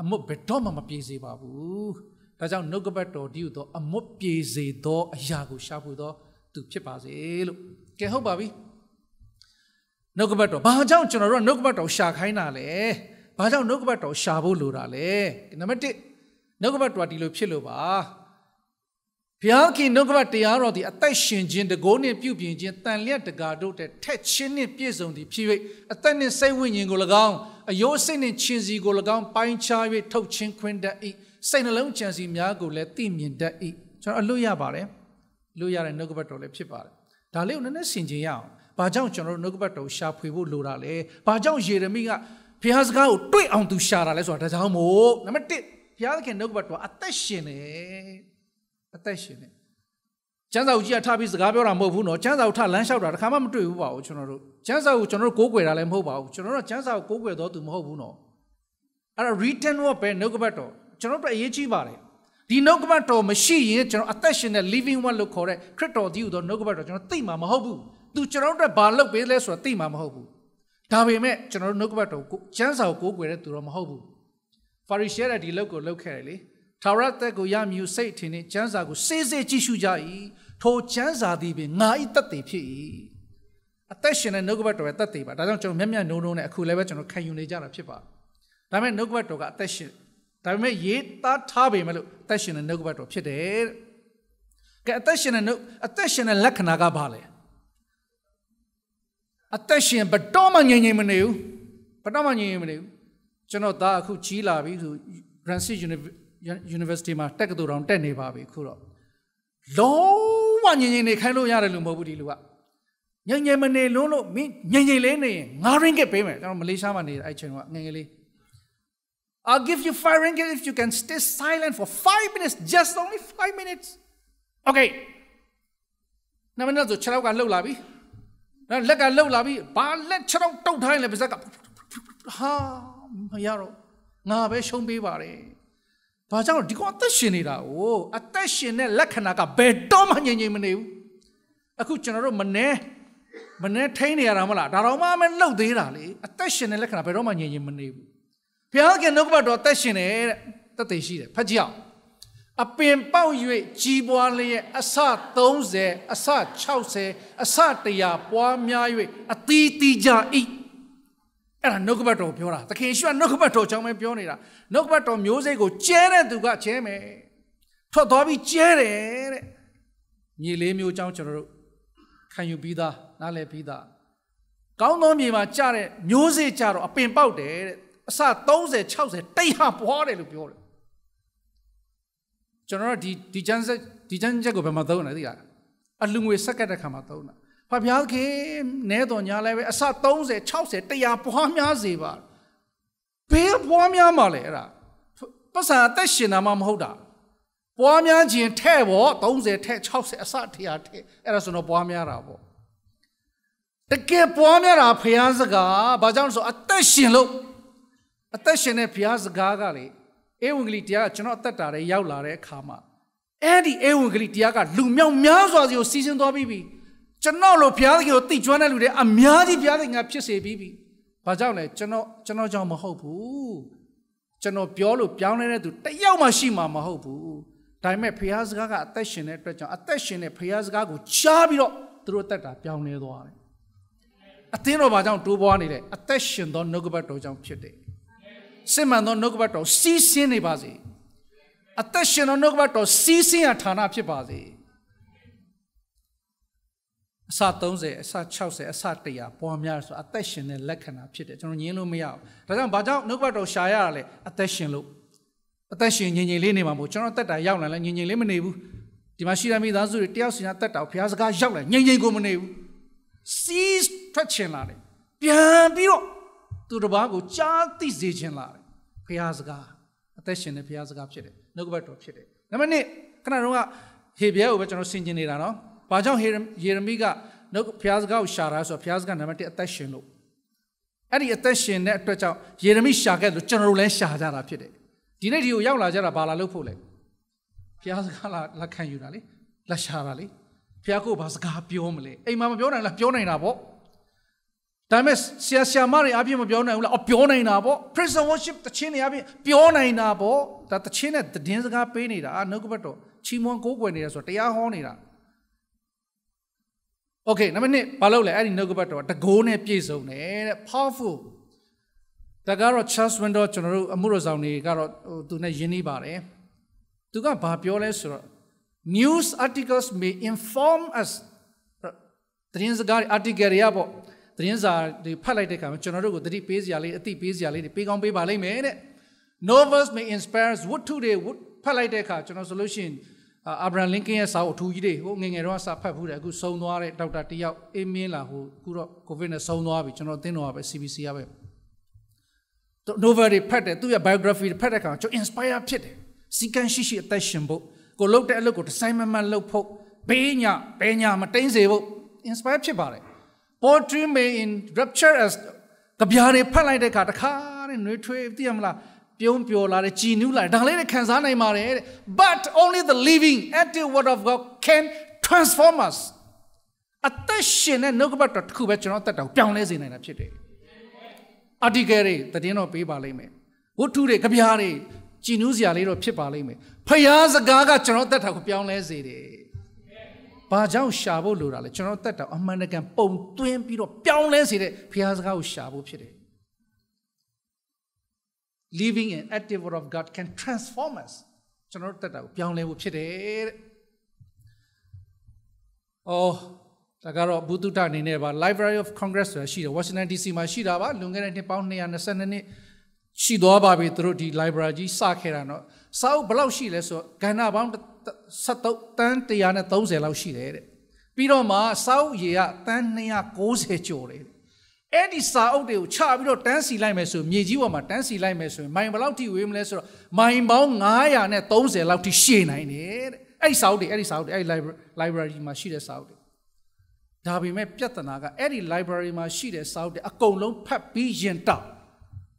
အမွတ်ဘယ်တော့မှမပြေစေပါဘူးဒါကြောင့်နှုတ်ကပတ်တော်ဒီဟုသောအမွတ်ပြေစေသောအရာကိုရှာဖွေသောသူဖြစ်ပါစေလို့ကဲဟုတ်ပါပြီနှုတ်ကပတ်တော်ဘာကြောင့်ကျွန်တော်တို့ကနှုတ်ကပတ်တော်ရှာခိုင်းတာလဲဘာကြောင့်နှုတ်ကပတ်တော်ရှာဖို့လိုတာလဲနံပါတ်1နှုတ်ကပတ်တော်ဒီလိုဖြစ်လို့ပါဘုရားခင်နှုတ်ကပတ်တရားတော်သည်အသက်ရှင်ခြင်းတကိုးနှင့်ပြုပြင်ခြင်းတန်လျက်တကာတို့တဲ့ထက်ချင်းနှင့်ပြည့်စုံသည်ဖြစ်၍အသက်နှင့်စိတ်ဝိညာဉ်ကို၎င်း အယိုးစိတ်နှင့်ခြင်းစီကို၎င်းပိုင်းခြား၍ထုတ်ချင်းခွင်းတတ်၏စိတ်နှလုံးကြံစီများကိုလည်းသိမြင်တတ်၏ကျွန်တော်အလွတ်ရပါတယ်လွတ်ရတဲ့နှုတ်ကပတ်တော်လည်းဖြစ်ပါတယ်ဒါလေးကိုနည်းနည်းဆင်ခြင်ရအောင်ဘာကြောင့်ကျွန်တော်တို့နှုတ်ကပတ်တော်ရှာဖွေဖို့လိုတာလဲဘာကြောင့်ယေရမိကဘုရားစကားကိုတွေ့အောင်သူရှာတာလဲဆိုတာဒါကြောင့်မို့နံပါတ်1ဘုရားသခင်နှုတ်ကပတ်တော်အသက်ရှင်တယ်အသက်ရှင်နေ ကျမ်းစာကိုကြည့်ရထားပြီးစကားပြောတာမဟုတ်ဘူးနော်ကျမ်းစာကိုထားလမ်းလျှောက်တာတခါမှမတွေ့ဘူးပါဘူးကျွန်တော်တို့ကျမ်းစာကိုကျွန်တော်တို့ကိုးကွယ်တာလည်းမဟုတ်ပါဘူးကျွန်တော်တို့ကျမ်းစာကိုကိုးကွယ်တော့သူမဟုတ်ဘူးနော်အဲ့ဒါ written word ပဲနှုတ်ကပတ်တော်ကျွန်တော်တို့အရေးကြီးပါတယ်ဒီနှုတ်ကပတ်တော်မရှိရင်ကျွန်တော်အသက်ရှင်တဲ့ living word လို့ခေါ်တဲ့ခရစ်တော်ကြီးဟူသောနှုတ်ကပတ်တော်ကျွန်တော်သိမှာမဟုတ်ဘူးသူကျွန်တော်တို့ဘာလုပ်ပေးလဲဆိုတာသိမှာမဟုတ်ဘူးဒါပေမဲ့ကျွန်တော်တို့နှုတ်ကပတ်တော်ကိုကျမ်းစာကိုကိုးကွယ်တဲ့သူတော့မဟုတ်ဘူးဖာရိရှဲတဲ့ဒီလုပ်ကိုလုပ်ခဲ့တယ်လေထာဝရသက်ကိုရမြူစိတ်ထင်နေကျမ်းစာကိုစေးစေးကြည့်ရှုကြ၏ ထိုကျမ်းစာသည်ပင်ငါ၏တတ်သေးဖြစ်၏အသက်ရှင်တဲ့နှုတ်ကပတ်တော်ရဲ့တတ်သေးပါဒါကြောင့်ကျွန်တော်မျက်မျက်နှုံးနှုံးနဲ့အခုလည်းပဲကျွန်တော်ခံယူနေကြတာဖြစ်ပါတယ်ဒါပေမဲ့နှုတ်ကပတ်တော်ကအသက်ရှင်ဒါပေမဲ့ရေးသားထားပေမဲ့လို့အသက်ရှင်တဲ့နှုတ်ကပတ်တော်ဖြစ်တယ်ကဲအသက်ရှင်တဲ့နှုတ်အသက်ရှင်တဲ့လက္ခဏာကဘာလဲအသက်ရှင်ဘတော်မှငြိမ်ငြိမ်မနေဘူးဘတော်မှငြိမ်ငြိမ်မနေဘူးကျွန်တော်သားအခုကြီးလာပြီဆို Brandeis University မှာတက္ကသိုလ်တောင်တက်နေပါပြီခုတော့လုံး ဝငြိမ်ငြိမ်နေခိုင်းလို့ရတယ်လို့မဟုတ်ဘူးဒီလူကငြိမ်ငြိမ်မနေလုံးလို့မင်းငြိမ်ငြိမ်လေးနေရင်9 ringgit ပေးမယ်ကျွန်တော်မလေးရှားမှာနေအဲ့ချိန်ကငငယ်လေး I'll give you 5 ringgit if you can stay silent for 5 minutes just only 5 minutes okay နမနဆို6လောက်ကလှုပ်လာပြီနော်လက်ကလှုပ်လာပြီဘာလက်6လောက်တုတ်ထားရင်လည်းပါဇက်ကဟာမရတော့ငါပဲရှုံးပေးပါတယ် ဘာကြောင့်ဒီကောင်အသက်ရှင်နေတာ哦အသက်ရှင်တဲ့လက္ခဏာကဘယ်တော့မှငြိမ်ငြိမ်မနေဘူးအခုကျွန်တော်တို့မနေမနေထိန်းနေရတာမလားဒါတော့မှမလှုပ်သေးတာလေအသက်ရှင်တဲ့လက္ခဏာဘယ်တော့မှငြိမ်ငြိမ်မနေဘူးဘုရားခင်နှုတ်ကပတ်တော်အသက်ရှင်တယ်တဲ့တသက်ရှိတယ်ဖတ်ကြည့်အောင်အပင်ပေါက်၍ကြီးပွားလျက်အစ30အစ60အစ100ပွားများ၍အသီးသီးကြ၏ အဲ့ဒါနှုတ်ကပတ်တော်ပြောတာသခင်ရှုကနှုတ်ကပတ်တော်ကြောင့်ပဲပြောနေတာနှုတ်ကပတ်တော်မျိုးစိတ်ကိုကျဲတဲ့သူကကျဲမယ်ထွက်သွားပြီးကျဲတယ်တဲ့ညီလေးမျိုးကြောင့်ကျွန်တော်တို့ခံယူပြီးသားနားလည်ပြီးသားကောင်းသောမြေမှာကြတဲ့မျိုးစိတ်ကြတော့အပင်ပေါက်တယ်တဲ့အစ30 60တိတ်ဟာပွားတယ်လို့ပြောတယ်ကျွန်တော်တို့ဒီဒီချမ်းဆက်ဒီချမ်းချက်ကိုဘယ်မှာသုံးလဲသိလားအလူငွေဆက်ကတ်တဲ့ခါမှာသုံးတာ ဖဘုရားခင်နဲတော်ညာလည်းပဲအစ30 60 100ပွားများစေပါဘယ်ပွားများမှာလဲအဲ့ဒါပတ်စံအသက်ရှင်တာမှမဟုတ်တာပွားများခြင်းထဲ့ပေါ့30ထဲ့60အစ100ထဲ့အဲ့ဒါဆိုတော့ပွားများတာပေါ့တကယ်ပွားများတာဘုရားစကားဘာကြောင့်လဲဆိုအသက်ရှင်လို့အသက်ရှင်တဲ့ဘုရားစကားကလေဧဝံဂေလိတရားကကျွန်တော်အသက်တာထဲရောက်လာတဲ့အခါမှာအဲ့ဒီဧဝံဂေလိတရားကလူမြောက်များစွာစီကိုစီစဉ်သွားပြီးပြီ ကျွန်တော်လိုဘုရားသခင်ကိုသိကျွမ်းတဲ့လူတွေအများကြီးဘုရားသခင်ကဖြစ်စေပြီးပြီ။ဘာကြောင့်လဲကျွန်တော်ကျွန်တော်ကြောင့်မဟုတ်ဘူး။ကျွန်တော်ပြောလို့ပြောင်းလဲတဲ့သူတယောက်မှရှိမှာမဟုတ်ဘူး။ဒါပေမဲ့ဘုရားစကားကအသက်ရှင်တဲ့အတွက်ကြောင့်အသက်ရှင်တဲ့ဘုရားစကားကိုကြားပြီးတော့သူတို့တက်တာပြောင်းလဲသွားတယ်။အသင်းတော်ဘာကြောင့်တိုးပွားနေလဲအသက်ရှင်သောနှုတ်ကပတ်တော်ကြောင့်ဖြစ်တယ်။စစ်မှန်သောနှုတ်ကပတ်တော်စီးဆင်းနေပါစေ။အသက်ရှင်သောနှုတ်ကပတ်တော်စီးဆင်းရာဌာနဖြစ်ပါစေ။ အစ30အစ60အစ100ပွားများဆိုအသက်ရှင်တဲ့လက္ခဏာဖြစ်တယ်ကျွန်တော်ညင်းလို့မရဘူးဒါကြောင့်ဘာကြောင့်နှုတ်ဘတ်တော်ရှာရရလဲအသက်ရှင်လို့အသက်ရှင်ငြိမ်ငြိမ်လေးနေမှာမဟုတ်ကျွန်တော်တက်တာရောက်လာလဲငြိမ်ငြိမ်လေးမနေဘူးဒီမှာရှိတဲ့မိသားစုတွေတယောက်စီအသက်တာဘုရားစကားရောက်လာငြိမ်ငြိမ်ကိုမနေဘူးစီးထွက်ချင်လာတယ်ပြန်ပြီးတော့သူတစ်ပါးကိုကြားသိစေချင်လာတယ်ဘုရားစကားအသက်ရှင်တဲ့ဘုရားစကားဖြစ်တယ်နှုတ်ဘတ်တော်ဖြစ်တယ်နံပါတ်1ခဏတော့ဟေဘရဲကိုပဲကျွန်တော်ဆင်ကျင်နေတာနော် ဘာကြောင့်ယေရမိကနှုတ်ဖျားစကားကိုရှာတာဆိုဖျားစကားနံပါတ်1အသက်ရှင်လို့အဲ့ဒီအသက်ရှင်တဲ့အတွက်ကြောင့်ယေရမိရှာခဲ့လို့ကျွန်တော်တို့လည်းရှာကြတာဖြစ်တယ်ဒီနေ့ဒီကိုရောက်လာကြတာဘာလာလို့ဖို့လဲဖျားစကားလာလက်ခံယူတာလေလက်ရှာတာလေဖျားကိုဘာစကားပြောမလဲအိမ်မှာမပြောနိုင်လားပြောနိုင်တာပေါ့ဒါပေမဲ့ဆရာဆရာမတွေအပြည့်မပြောနိုင်ဘူးလားအပြောနိုင်တာပေါ့ prison worship တခြင်းတွေအပြည့်ပြောနိုင်တာပေါ့ဒါတခြင်းနဲ့တည်င်းစကားပေးနေတာနှုတ်ကပတ်တော်ချီးမွမ်းကိုးကွယ်နေတာဆိုတရားဟောနေတာ โอเคနံပါတ်1ဘာလို့လဲအဲ့ဒီနှုတ်ကပတ်တော်တကိုးနဲ့ပြည့်စုံတယ်တဲ့ powerful ဒါကတော့ Charles Window ကျွန်တော်တို့အမှုတော်ဆောင်တွေကတော့ဟိုသူနဲ့ယဉ်နေပါတယ်သူကဘာပြောလဲဆိုတော့ news articles may inform us သတင်းစကား article တွေရပေါ့သတင်းစာတွေဖတ်လိုက်တဲ့အခါမှာကျွန်တော်တို့ကိုသတိပေးစရာလေးအသိပေးစရာလေးတွေပေးကောင်းပေးပါလိမ့်မယ်တဲ့ novels may inspire us what to day ဖတ်လိုက်တဲ့အခါကျွန်တော်ဆိုလို့ရှိရင် အာဗြဟံလင်ကင်ရဲ့စာအုပ်အထူးကြီးတွေဟိုငငယ်တော့စာဖတ်ဖူးတယ်အခုဆုံးသွားတဲ့ဒေါက်တာတယောက်အေးမင်းလာဟိုအခုတော့ကိုဗစ်နဲ့ဆုံးသွားပြီကျွန်တော်သင်တော်ပါပဲ CBC ရပဲ novel တွေဖတ်တယ်သူ့ရဲ့ biography တွေဖတ်တဲ့အခါကျွန်တော် inspire ဖြစ်တယ်စီကံရှိရှိအသက်ရှင်ဖို့ကိုလုပ်တဲ့အလုပ်ကိုဒီဇိုင်းမမှန်လုပ်ဖို့ဘေးညာဘေးညာမတိန်စေဖို့ inspire ဖြစ်ပါတယ် poetry may in rapture as ကြပြားတွေဖတ်လိုက်တဲ့အခါတခါတဲ့နှွေးထွေးသိရမလား ပြုံးပျော်လာတယ်ကြည်နူးလာတယ်ဒါလေးနဲ့ခံစားနိုင်ပါတယ်တဲ့ but only the living active word of God can transform us အသက်ရှင်တဲ့နှုတ်ကပတ်တော်တစ်ခုပဲကျွန်တော်အသက်တော်ပြောင်းလဲစေနိုင်တာဖြစ်တယ် article တွေတည်င်းတော့ပေးပါလိမ့်မယ်ဝတ္ထုတွေကြပြားတွေကြည်နူးစရာလေးတော့ဖြစ်ပါလိမ့်မယ်ဖယားစကားကကျွန်တော်အသက်တော်ကိုပြောင်းလဲစေတယ်ဘာကြောင့်ရှာဖို့လိုတာလဲကျွန်တော်အသက်တော်အမှန်တကယ်ပုံသွင်းပြီးတော့ပြောင်းလဲစေတဲ့ဖယားစကားကိုရှာဖို့ဖြစ်တယ် living and active word of God can transform us ကျွန်တော်တက်တာကိုပြောင်းလဲဖို့ဖြစ်တယ်တဲ့။အော်ဒါကတော့ဘုသူတအနေနဲ့ပါ Library of Congress ဆိုတာရှိတယ် Washington DC မှာရှိတာပါလွန်ခဲ့တဲ့နှစ်ပေါင်း222နှစ်ရှိသွားပါပြီသူတို့ဒီ library ကြီးစခဲ့တာနော်။စာအုပ်ဘယ်လောက်ရှိလဲဆိုတော့ကဏ္ဍပေါင်း73တန်း130လောက်ရှိတယ်တဲ့။ပြီးတော့မှစာအုပ်ရေကတန်း290ကျော်တယ် အဲ့ဒီစာအုပ်တွေကိုချပြီးတော့တန်းစီလိုက်မယ်ဆိုမြေကြီးပေါ်မှာတန်းစီလိုက်မယ်ဆိုရင်မိုင်ဘယ်လောက်ထိဝေးမလဲဆိုတော့မိုင်ပေါင်း900နဲ့30လောက်ထိရှည်နိုင်တယ်တဲ့အဲ့ဒီစာအုပ်တွေအဲ့ဒီစာအုပ်တွေအဲ့ဒီ library မှာရှိတဲ့စာအုပ်တွေဒါပေမဲ့ပြဿနာကအဲ့ဒီ library မှာရှိတဲ့စာအုပ်တွေအကုန်လုံးဖတ်ပြီးရင်တော့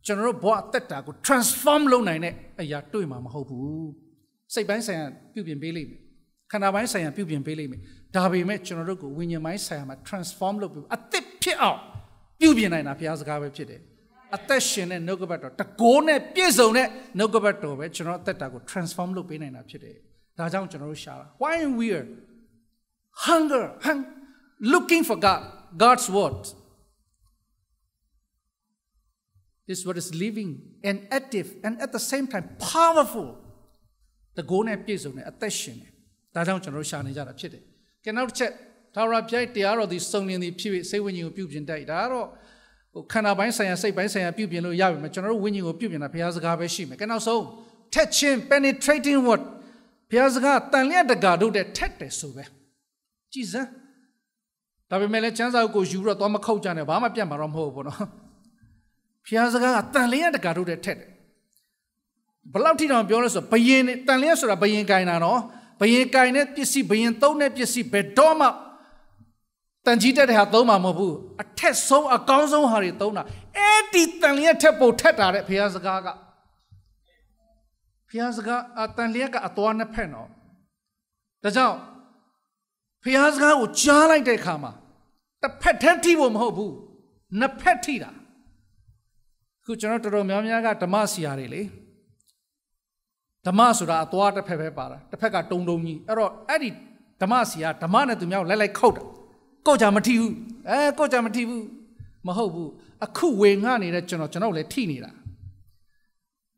ကျွန်တော်တို့ဘဝအသက်တာကို transform လုပ်နိုင်တဲ့အရာတွေ့မှာမဟုတ်ဘူးစိတ်ပိုင်းဆိုင်ရာပြုပြင်ပေးလိမ့်မယ်ခန္ဓာပိုင်းဆိုင်ရာပြုပြင်ပေးလိမ့်မယ်ဒါပေမဲ့ကျွန်တော်တို့ကိုဝိညာဉ်ပိုင်းဆိုင်ရာမှာ transform လုပ်ပြီးအသစ်ဖြစ်အောင် ပြုပြင်နိုင်တာဘုရားစကားပဲဖြစ်တယ်အသက်ရှင်တဲ့နှုတ်ကပတ်တော်တကိုးနဲ့ပြည့်စုံတဲ့နှုတ်ကပတ်တော်ပဲကျွန်တော်အသက်တာကို transform လုပ်ပေးနိုင်တာဖြစ်တယ်ဒါကြောင့်ကျွန်တော်တို့ရှာတာ why we are hunger hung, looking for God God's word this word is living and active and at the same time powerful တကိုးနဲ့ပြည့်စုံတဲ့အသက်ရှင်တယ်ဒါကြောင့်ကျွန်တော်တို့ရှာနေကြတာဖြစ်တယ်ကဲနောက်တစ်ချက် ထာဝရဘုရားတရားတော်သည်စုံလင်သည်ဖြစ်၍စိတ်ဝိညာဉ်ကိုပြုပြင်တတ်ဒါကတော့ဟိုခန္ဓာပိုင်းဆိုင်ရာစိတ်ပိုင်းဆိုင်ရာပြုပြင်လို့ရပြီမယ်ကျွန်တော်တို့ဝိညာဉ်ကိုပြုပြင်တာဘုရားစကားပဲရှိမယ်ကဲနောက်ဆုံးထက်ချင်း penetrating word ဘုရားစကားတန်လျက်တကာတို့တဲ့ထက်တယ်ဆိုပဲကြည်စမ်းဒါပေမဲ့လည်းကျမ်းစာကိုယူတော့သွားမခောက်ကြနဲ့ဘာမှပြတ်မှာတော့မဟုတ်ဘူးပေါ့နော်ဘုရားစကားကတန်လျက်တကာတို့တဲ့ထက်တယ်ဘလောက်ထိတောင်ပြောလဲဆိုဘယင်တန်လျက်ဆိုတာဘယင်ကင်တာနော်ဘယင်ကင်တဲ့ပစ္စည်းဘယင်သုံးတဲ့ပစ္စည်းဘယ်တော့မှ တန်ကြီးတက်တဲ့ဟာသုံးမှာမဟုတ်ဘူးအထက်ဆုံးအကောင်းဆုံးဟာတွေသုံးတာအဲ့ဒီတန်လျက်ထက်ပိုထက်တာတဲ့ဘုရားစကားကဘုရားစကားအတန်လျက်ကအသွားနှစ်ဖက်နော်ဒါကြောင့်ဘုရားစကားကိုကြားလိုက်တဲ့အခါမှာတစ်ဖက်တည်းထိဖို့မဟုတ်ဘူးနှစ်ဖက်ထိတာခုကျွန်တော်တော်တော်များများကဓမ္မဆရာတွေလေဓမ္မဆိုတာအသွားတစ်ဖက်ပဲပါတာတစ်ဖက်ကတုံတုံကြီးအဲ့တော့အဲ့ဒီဓမ္မဆရာဓမ္မနဲ့သူများကိုလိုက်လိုက်ခောက်တာ ကိုကြမထိဘူးအဲကိုကြမထိဘူးမဟုတ်ဘူးအခုဝေငှနေတဲ့ကျွန်တော်ကျွန်တော်လည်းထိနေတာ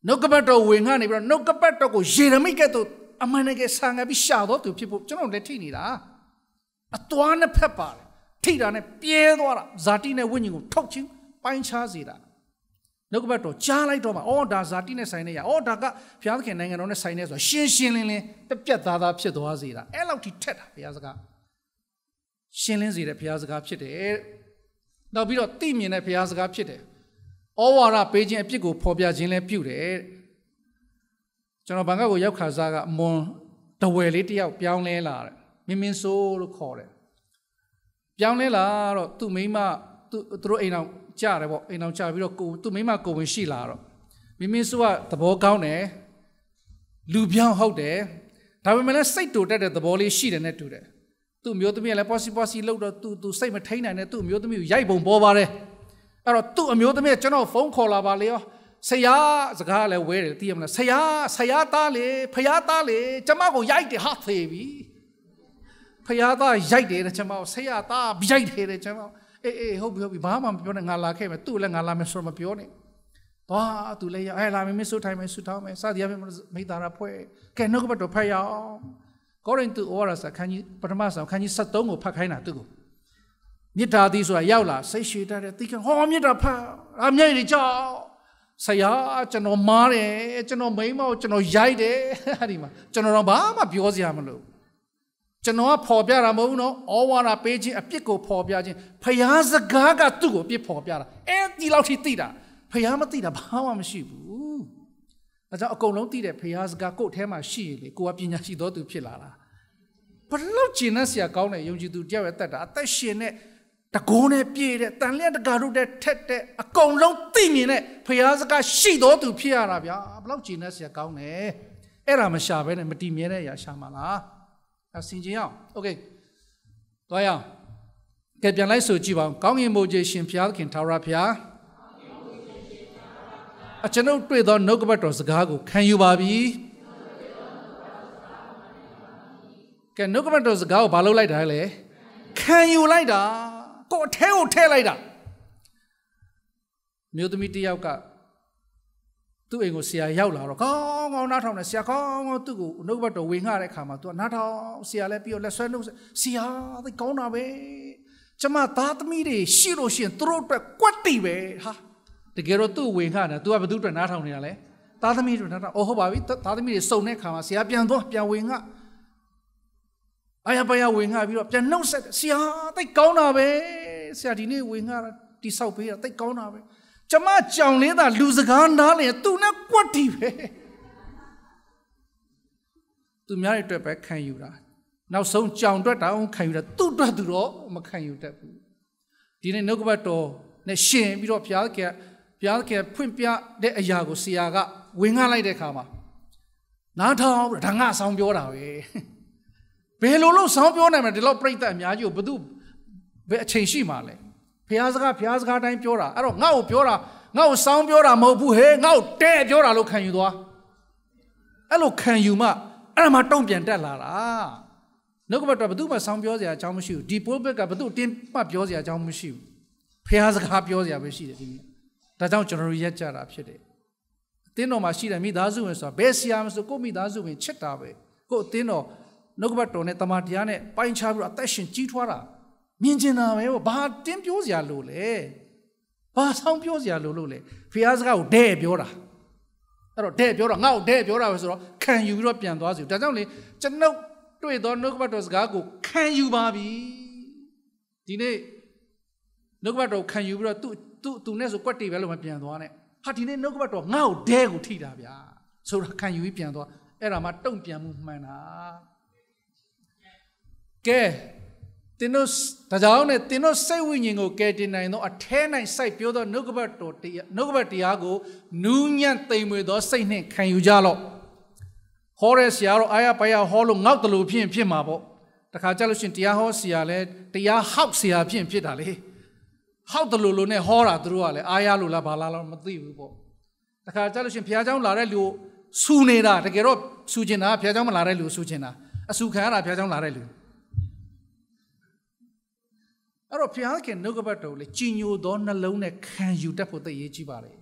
နှုတ်ကပတ်တော်ဝေငှနေပြီးတော့နှုတ်ကပတ်တော်ကိုယေရမိကဲ့သို့အမှန်တကယ်ဆာငါပြီးရှာတော့သူဖြစ်ဖို့ကျွန်တော်လည်းထိနေတာအသွားနှစ်ဖက်ပါတယ်ထိတာနဲ့ပြဲသွားတာဇာတိနဲ့ဝိညာဉ်ကိုထုတ်ချင်းပိုင်းခြားစေတာနှုတ်ကပတ်တော်ကြားလိုက်တော့မှအော်ဒါဇာတိနဲ့ဆိုင်နေရအော်ဒါကဘုရားသခင်နိုင်ငံတော်နဲ့ဆိုင်နေဆိုရှင်းရှင်းလင်းလင်းပြက်ပြက်သားသားဖြစ်သွားစေတာအဲ့လောက်ထိထက်တာဘုရားစကား ရှင်းလင်းစေတဲ့ဘုရားစကားဖြစ်တယ်။နောက်ပြီးတော့သိမြင်တဲ့ဘုရားစကားဖြစ်တယ်။ဩဝါဒပေးခြင်းအဖြစ်ကိုဖော်ပြခြင်းလည်းပြုတယ်။ကျွန်တော်ဘန်ကောက်ကိုရောက်ခါစားကအမွန်တဝယ်လေးတယောက်ပြောင်းလဲလာတယ်။မင်းမင်းဆိုးလို့ခေါ်တယ်။ပြောင်းလဲလာတော့သူ့မိမသူသူတို့အိမ်အောင်ကြားတယ်ပေါ့အိမ်အောင်ကြားပြီးတော့ကိုသူ့မိမကိုဝင်ရှိလာတော့မင်းမင်းဆိုးကသဘောကောင်းတယ်။လူပြောင်းဟုတ်တယ်။ဒါပေမဲ့လည်းစိတ်တူတက်တဲ့သဘောလေးရှိတယ်နဲ့တူတယ်။ သူ့မျိုးသမီးကလည်း possible possible လောက်တော့သူသူစိတ်မထိန်နိုင်နဲ့သူ့မျိုးသမီးကိုရိုက်ပုံပေါ်ပါတယ်အဲ့တော့သူ့အမျိုးသမီးကကျွန်တော်ဖုန်းခေါ်လာပါလေရောဆရာစကားလည်းဝဲတယ်သိရမလားဆရာဆရာသားလေဖယားသားလေကျမကိုရိုက်တယ်ဟာသေးပြီဖယားသားရိုက်တယ်တဲ့ကျမကိုဆရာသားရိုက်တယ်တဲ့ကျမအေးအေးဟုတ်ပြီဟုတ်ပြီဘာမှမပြောနဲ့ငါလာခဲ့မယ်သူ့လည်းငါလာမယ်ဆိုတော့မပြောနဲ့ဘာသူလည်းရအဲလာမယ်မဆုထိုင်မယ်ဆုတောင်းမယ်စသည်အပြင်မိသားရာဖွဲ့ကဲနှုတ်ကပတ်တော်ဖတ်ရအောင် ကောရိန္သုဩဝါဒစာခန်းကြီးပထမဆောင်ခန်းကြီး73ကိုဖတ်ခိုင်းတာသူကိုမေတ္တာသည်ဆိုတာရောက်လာစိတ်ရှည်တတ်တဲ့သီကဟောမေတ္တာဖတ်အမြဲတည်းကြောက်ဆရာကျွန်တော်မားတယ်ကျွန်တော်မိန်းမကိုကျွန်တော်ရိုက်တယ်အဲ့ဒီမှာကျွန်တော်တော့ဘာမှပြောစရာမလိုကျွန်တော်ကဖော်ပြတာမဟုတ်ဘူးနော်ဩဝါဒပေးခြင်းအပြစ်ကိုဖော်ပြခြင်းဖျားစကားကသူ့ကိုအပြစ်ဖော်ပြတာအဲ့ဒီလောက်ထိသိတာဖျားမသိတာဘာမှမရှိဘူး အဲကြောင့်အကုန်လုံးသိတဲ့ဖျားစကားကိုယ့်ထဲမှာရှိရင်လေကိုကပညာရှိတော်သူဖြစ်လာတာဘလို့ကျင်တဲ့ဆရာကောင်းတဲ့ယုံကြည်သူတယောက်ရဲ့အသက်တာအသက်ရှင်တဲ့ တကိုးနဲ့ပြည့်တဲ့တန်လျက်တကာတို့တဲ့ထက်တဲ့အကုန်လုံးသိမြင်တဲ့ဖျားစကားရှိတော်သူဖြစ်ရတာဗျာဘလောက်ကြည်နေစရာကောင်းတယ်အဲ့ဒါမရှာဘဲနဲ့မတည်မြဲတဲ့အရာရှာမှာလားအဆင်ကြင်အောင်โอเคသွားရအောင်ကဲပြန်လိုက်ဆိုကြည့်ပါဦးကောင်းကင်ဘုရားရှင်ဖျားခင်ထာဝရဖျား အကျွန်ုပ်တွေ့သောနှုတ်ကပတ်တော်စကားကိုခံယူပါပြီကဲနှုတ်ကပတ်တော်စကားကိုဘာလုပ်လိုက်တာလဲခံယူလိုက်တာကိုအထဲကိုထည့်လိုက်တာမြို့သမီးတယောက်ကသူ့အိမ်ကိုဆရာရောက်လာတော့ကောင်းကောင်းနားထောင်တယ်ဆရာကောင်းကောင်းသူ့ကိုနှုတ်ဘတ်တော်ဝင်ငှတဲ့ခါမှာသူကနားထောင်ဆရာလည်းပြီးတော့လက်ဆွဲနှုတ်ဆရာသိကောင်းတာပဲကျမသားသမီးတွေရှိလို့ရှိရင်သူတို့အတွက်ကွက်တီပဲဟာ တကယ်တော့သူ့ဝင်ခတာ तू ကဘယ်သူအတွက်နားထောင်နေတာလဲသားသမီးတွေနားထောင်အော်ဟုတ်ပါပြီသားသမီးတွေစုံတဲ့ခါမှာဆရာပြန်သွားပြန်ဝင်ငှအာရပါရဝင်ငှပြီးတော့ပြန်နှုတ်ဆက်ဆရာသိကောင်းတာပဲဆရာဒီနေ့ဝင်ငှတာတိဆောက်ပေးတာသိကောင်းတာပဲကျမကြောင်လေးသာလူစကားနားလည်သူနဲ့ကွက်တီပဲသူများတွေအတွက်ပဲခံယူတာနောက်ဆုံးကြောင်အတွက်တောင်ခံယူတာသူ့အတွက်သူတော့မခံယူတတ်ဘူးဒီနေ့နှုတ်ကပတ်တော်နဲ့ရှင်ပြီးတော့ဘုရားက ဘုရားကဖွင့်ပြတဲ့အရာကိုဆရာကဝင်ငှလိုက်တဲ့အခါမှာနားထောင်ဒါငါဆောင်းပြောတာပဲဘယ်လိုလို့ဆောင်းပြောနိုင်မလဲဒီလောက်ပြိတ္တအများကြီးကိုဘသူဘယ်အချိန်ရှိမှာလဲဘုရားစကားဘုရားစကားတိုင်းပြောတာအဲ့တော့ငါ့ကိုပြောတာငါ့ကိုဆောင်းပြောတာမဟုတ်ဘူးဟဲ့ငါ့ကိုတဲ့ပြောတာလို့ခံယူသွားအဲ့လိုခံယူမှအဲ့ဒါမှတုံ့ပြန်တက်လာတာနှုတ်ကပတ်တော်ဘသူမှဆောင်းပြောစရာအကြောင်းမရှိဘူးဒီပိုးဘက်ကဘသူတင်းမှပြောစရာအကြောင်းမရှိဘူးဖះစကားပြောစရာပဲရှိတယ်ဒီနေ့ ဒါကြောင့်ကျွန်တော်တို့ရက်ကြတာဖြစ်တယ်အသင်းတော်မှာရှိတဲ့မိသားစုဝင်ဆိုတာဘယ်ဆရာမဆိုကိုမိသားစုဝင်ချစ်တာပဲကိုအသင်းတော်နှုတ်ကပတ်တော်နဲ့တမန်တရားနဲ့ပိုင်းခြားပြီးတော့အသက်ရှင်ကြီးထွားတာမြင်ကျင်တာပဲဘာတင်းပြောစရာလို့လဲဘာဆောင်ပြောစရာလို့လို့လဲဖះစကားကိုဒဲ့ပြောတာအဲ့တော့ဒဲ့ပြောတာငါ့ကိုဒဲ့ပြောတာပဲဆိုတော့ခံယူပြီးတော့ပြန်သွားစီဒါကြောင့်လေကျွန်ုပ်တွေ့သောနှုတ်ကပတ်တော်စကားကိုခံယူပါပြီဒီနေ့နှုတ်ကပတ်တော်ခံယူပြီးတော့သူ့ သူ့သူနဲ့ဆိုကွက်တေပဲလို့မပြန်သွားနဲ့ဟာဒီနေ့နှုတ်ကပတ်တော်ငါ့ကိုဒဲကိုထိတာဗျာဆိုတာခံယူပြီးပြန်သွားအဲ့ဒါမှတုံ့ပြန်မှုမှန်တာကဲတင်းတို့ဒါကြောင့်နဲ့တင်းတို့စိတ်ဝိညာဉ်ကိုကယ်တင်နိုင်သောအထဲ၌စိုက်ပြောသောနှုတ်ကပတ်တော်တရားနှုတ်ကပတ်တရားကိုနူးညံ့သိမ်မွေသောစိတ်နှင့်ခံယူကြလော့ဟောတဲ့ဆရာတော့အာရပါရဟောလို့ငေါ့တလို့ဖြစ်ဖြစ်မှာပေါ့တခါကြလို့ရှင်တရားဟောဆရာလဲတရားဟောက်ဆရာဖြစ်ဖြစ်တာလေ ဟောက်တလို့လို့နဲ့ဟောတာသူတို့ကလည်းအာရလို့လားဘာလားတော့မသိဘူးပေါ့တခါကြလို့ရှင်ဘုရားเจ้าလာတဲ့လူဆူနေတာတကယ်တော့ဆူချင်တာဘုရားเจ้าမလာတဲ့လူဆူချင်တာအဆူခံရတာဘုရားเจ้าလာတဲ့လူအဲ့တော့ဘုရားခင်နှုတ်ကပတ်တော်လေကြီးညိုသောနှလုံးနဲ့ခံယူတတ်ဖို့တည်ရကြည့်ပါလေ